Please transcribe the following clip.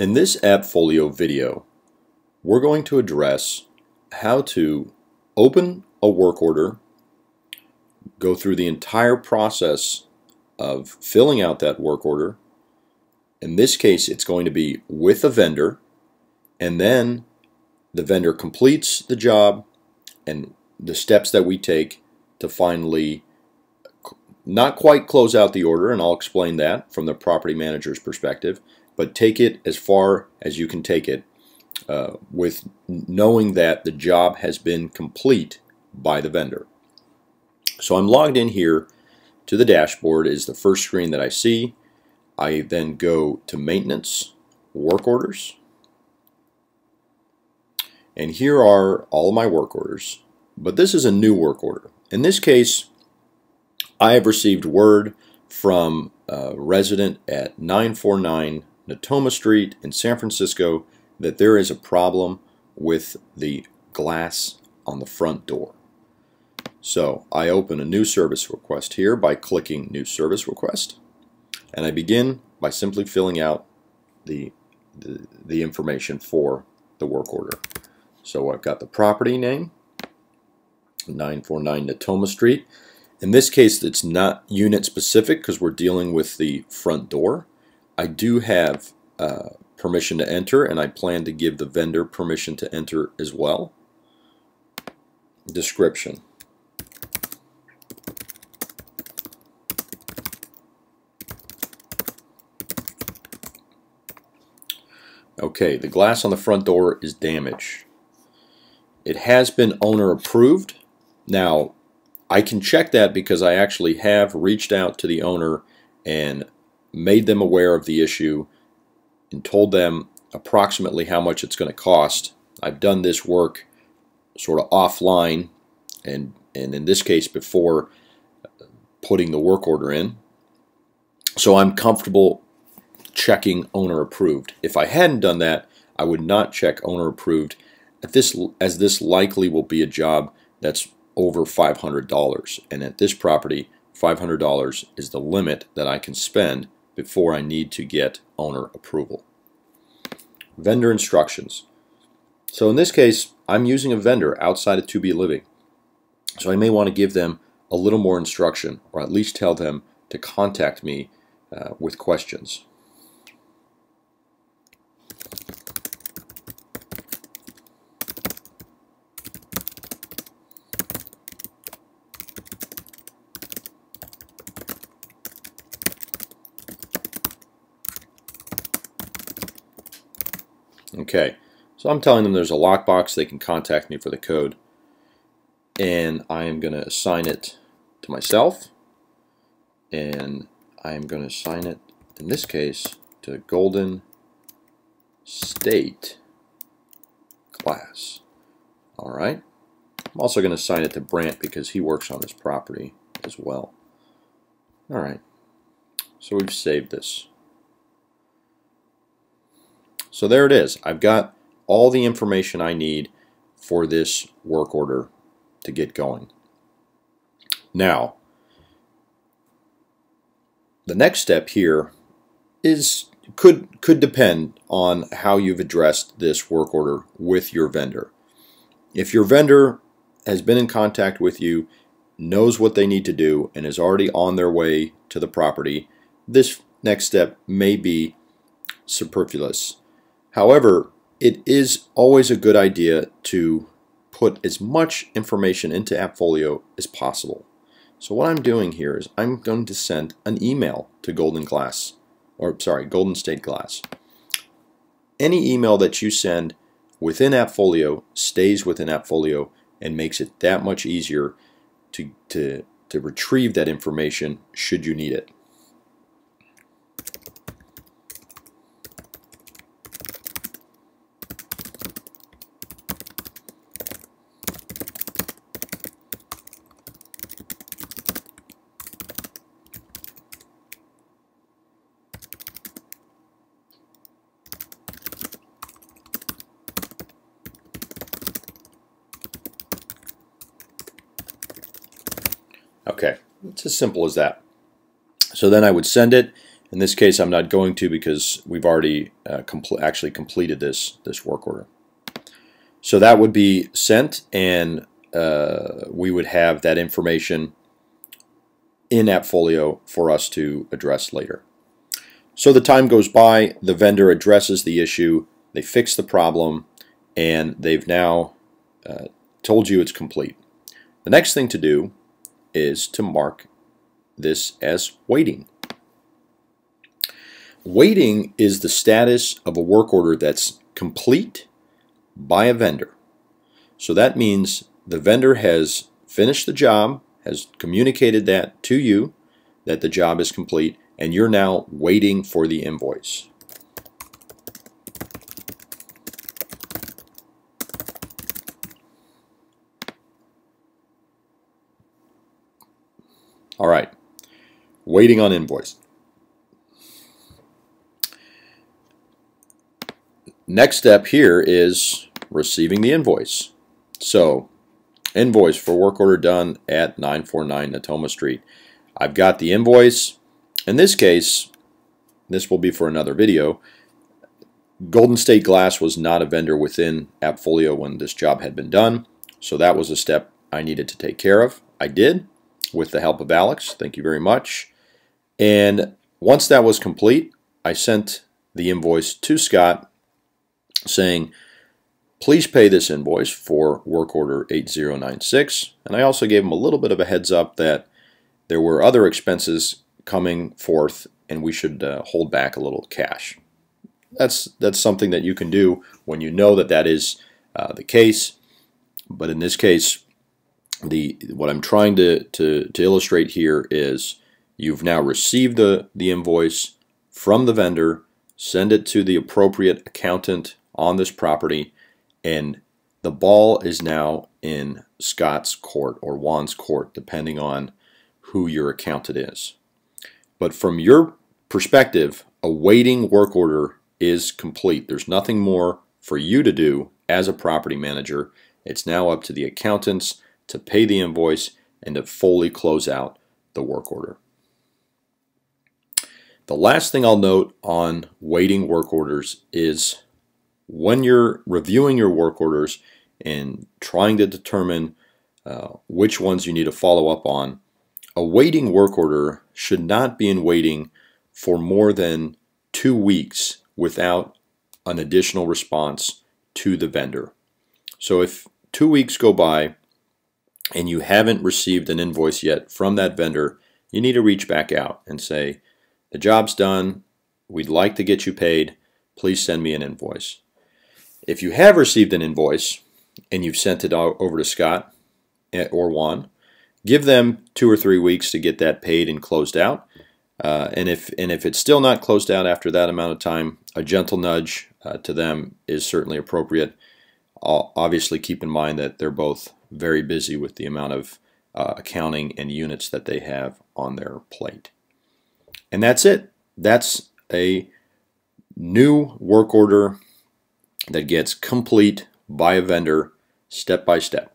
In this AppFolio video, we're going to address how to open a work order, go through the entire process of filling out that work order. In this case, it's going to be with a vendor, and then the vendor completes the job and the steps that we take to finally not quite close out the order, and I'll explain that from the property manager's perspective, but take it as far as you can take it uh, with knowing that the job has been complete by the vendor. So I'm logged in here to the dashboard is the first screen that I see. I then go to maintenance, work orders, and here are all my work orders. But this is a new work order. In this case, I have received word from a resident at 949 Natoma Street in San Francisco that there is a problem with the glass on the front door. So I open a new service request here by clicking New Service Request. And I begin by simply filling out the, the, the information for the work order. So I've got the property name, 949 Natoma Street. In this case, it's not unit specific because we're dealing with the front door. I do have uh, permission to enter and I plan to give the vendor permission to enter as well. Description. Okay, the glass on the front door is damaged. It has been owner approved. Now, I can check that because I actually have reached out to the owner and made them aware of the issue and told them approximately how much it's going to cost. I've done this work sort of offline and, and in this case before uh, putting the work order in. So I'm comfortable checking owner approved. If I hadn't done that, I would not check owner approved at this as this likely will be a job that's over $500 and at this property $500 is the limit that I can spend before I need to get owner approval. Vendor instructions. So in this case, I'm using a vendor outside of 2B Living. So I may want to give them a little more instruction or at least tell them to contact me uh, with questions. Okay, so I'm telling them there's a lockbox. They can contact me for the code. And I am going to assign it to myself. And I am going to assign it, in this case, to Golden State Glass. All right. I'm also going to assign it to Brant because he works on this property as well. All right. So we've saved this. So there it is. I've got all the information I need for this work order to get going. Now, the next step here is could could depend on how you've addressed this work order with your vendor. If your vendor has been in contact with you, knows what they need to do, and is already on their way to the property, this next step may be superfluous. However, it is always a good idea to put as much information into AppFolio as possible. So what I'm doing here is I'm going to send an email to Golden Glass, or sorry, Golden State Glass. Any email that you send within AppFolio stays within AppFolio and makes it that much easier to, to, to retrieve that information should you need it. Okay, it's as simple as that. So then I would send it, In this case, I'm not going to because we've already uh, compl actually completed this, this work order. So that would be sent and uh, we would have that information in AppFolio for us to address later. So the time goes by, the vendor addresses the issue, they fix the problem, and they've now uh, told you it's complete. The next thing to do is to mark this as waiting. Waiting is the status of a work order that's complete by a vendor. So that means the vendor has finished the job, has communicated that to you, that the job is complete, and you're now waiting for the invoice. All right, waiting on invoice. Next step here is receiving the invoice. So, invoice for work order done at 949 Natoma Street. I've got the invoice. In this case, this will be for another video. Golden State Glass was not a vendor within AppFolio when this job had been done, so that was a step I needed to take care of. I did with the help of Alex. Thank you very much. And once that was complete, I sent the invoice to Scott saying, please pay this invoice for work order 8096. And I also gave him a little bit of a heads up that there were other expenses coming forth and we should uh, hold back a little cash. That's, that's something that you can do when you know that that is uh, the case. But in this case, the what I'm trying to, to, to illustrate here is you've now received the, the invoice from the vendor, send it to the appropriate accountant on this property, and the ball is now in Scott's court or Juan's court, depending on who your accountant is. But from your perspective, a waiting work order is complete. There's nothing more for you to do as a property manager. It's now up to the accountants to pay the invoice and to fully close out the work order. The last thing I'll note on waiting work orders is when you're reviewing your work orders and trying to determine uh, which ones you need to follow up on, a waiting work order should not be in waiting for more than two weeks without an additional response to the vendor. So if two weeks go by and you haven't received an invoice yet from that vendor, you need to reach back out and say, the job's done, we'd like to get you paid, please send me an invoice. If you have received an invoice and you've sent it over to Scott eh, or Juan, give them two or three weeks to get that paid and closed out. Uh, and if and if it's still not closed out after that amount of time, a gentle nudge uh, to them is certainly appropriate. I'll obviously, keep in mind that they're both very busy with the amount of uh, accounting and units that they have on their plate. And that's it. That's a new work order that gets complete by a vendor step by step.